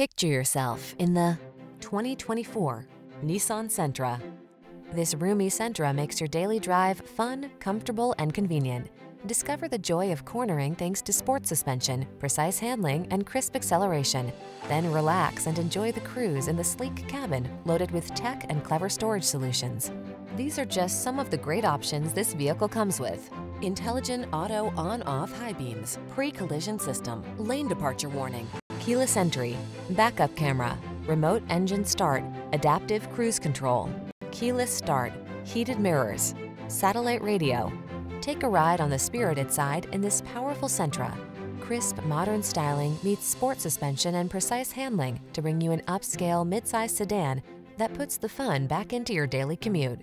Picture yourself in the 2024 Nissan Sentra. This roomy Sentra makes your daily drive fun, comfortable, and convenient. Discover the joy of cornering thanks to sport suspension, precise handling, and crisp acceleration. Then relax and enjoy the cruise in the sleek cabin loaded with tech and clever storage solutions. These are just some of the great options this vehicle comes with. Intelligent auto on-off high beams, pre-collision system, lane departure warning, keyless entry, backup camera, remote engine start, adaptive cruise control, keyless start, heated mirrors, satellite radio. Take a ride on the spirited side in this powerful Sentra. Crisp, modern styling meets sport suspension and precise handling to bring you an upscale midsize sedan that puts the fun back into your daily commute.